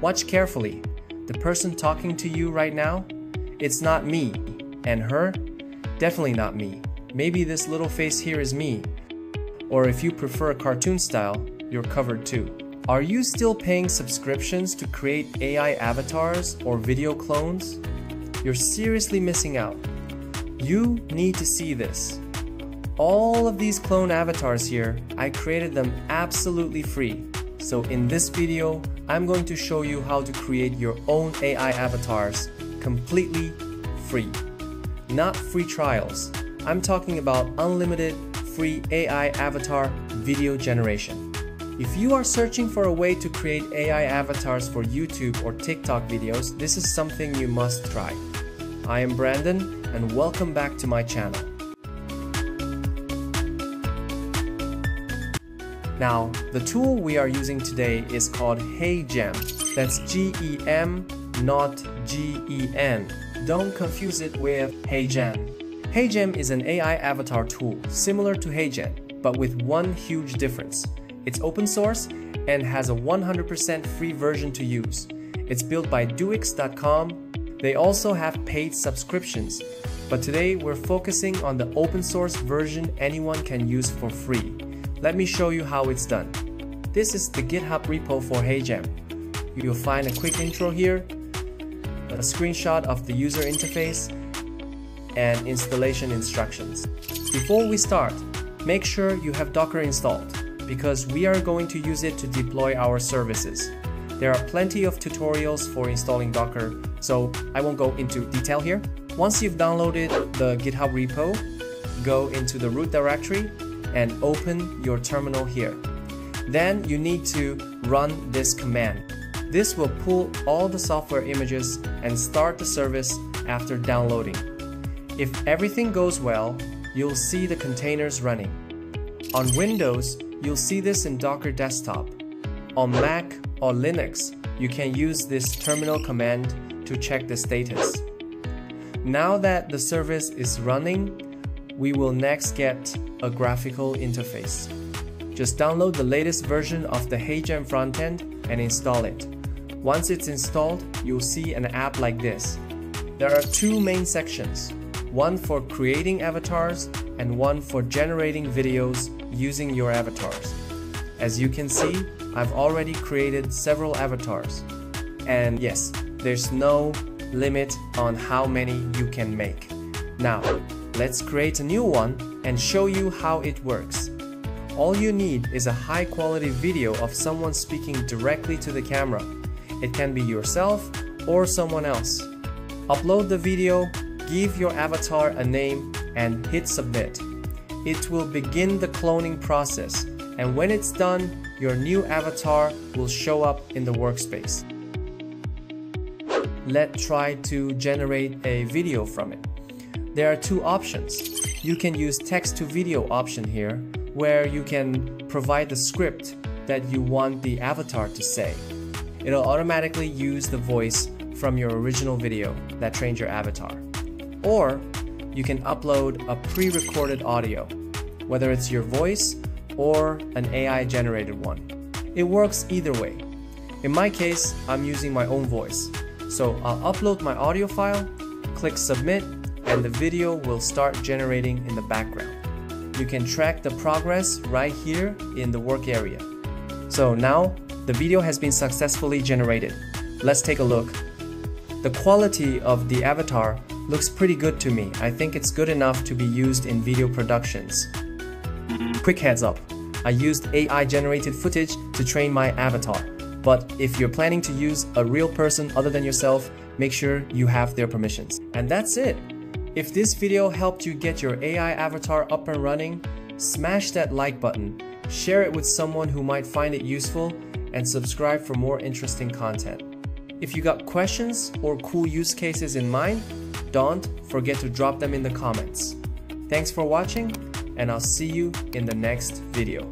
Watch carefully. The person talking to you right now, it's not me. And her, definitely not me. Maybe this little face here is me. Or if you prefer a cartoon style, you're covered too. Are you still paying subscriptions to create AI avatars or video clones? You're seriously missing out. You need to see this. All of these clone avatars here, I created them absolutely free. So in this video, I'm going to show you how to create your own AI avatars completely free. Not free trials. I'm talking about unlimited free AI avatar video generation. If you are searching for a way to create AI avatars for YouTube or TikTok videos, this is something you must try. I am Brandon and welcome back to my channel. Now, the tool we are using today is called HeyGem. That's G-E-M, not G-E-N. Don't confuse it with HeyGen. HeyGem is an AI avatar tool similar to HeyGen, but with one huge difference. It's open source and has a 100% free version to use. It's built by Duix.com. They also have paid subscriptions, but today we're focusing on the open source version anyone can use for free. Let me show you how it's done. This is the GitHub repo for HeyGem. You'll find a quick intro here, a screenshot of the user interface, and installation instructions. Before we start, make sure you have Docker installed because we are going to use it to deploy our services. There are plenty of tutorials for installing Docker, so I won't go into detail here. Once you've downloaded the GitHub repo, go into the root directory and open your terminal here. Then you need to run this command. This will pull all the software images and start the service after downloading. If everything goes well, you'll see the containers running. On Windows, you'll see this in Docker Desktop. On Mac or Linux, you can use this terminal command to check the status. Now that the service is running, we will next get a graphical interface. Just download the latest version of the HeyGem frontend and install it. Once it's installed, you'll see an app like this. There are two main sections, one for creating avatars and one for generating videos using your avatars. As you can see, I've already created several avatars. And yes, there's no limit on how many you can make. Now, let's create a new one and show you how it works. All you need is a high quality video of someone speaking directly to the camera. It can be yourself or someone else. Upload the video, give your avatar a name, and hit submit. It will begin the cloning process, and when it's done, your new avatar will show up in the workspace. Let's try to generate a video from it. There are two options. You can use text to video option here, where you can provide the script that you want the avatar to say. It'll automatically use the voice from your original video that trained your avatar. Or you can upload a pre-recorded audio, whether it's your voice or an AI generated one. It works either way. In my case, I'm using my own voice. So I'll upload my audio file, click submit, and the video will start generating in the background. You can track the progress right here in the work area. So now, the video has been successfully generated. Let's take a look. The quality of the avatar looks pretty good to me. I think it's good enough to be used in video productions. Quick heads up, I used AI generated footage to train my avatar. But if you're planning to use a real person other than yourself, make sure you have their permissions. And that's it. If this video helped you get your AI avatar up and running, smash that like button, share it with someone who might find it useful, and subscribe for more interesting content. If you got questions or cool use cases in mind, don't forget to drop them in the comments. Thanks for watching, and I'll see you in the next video.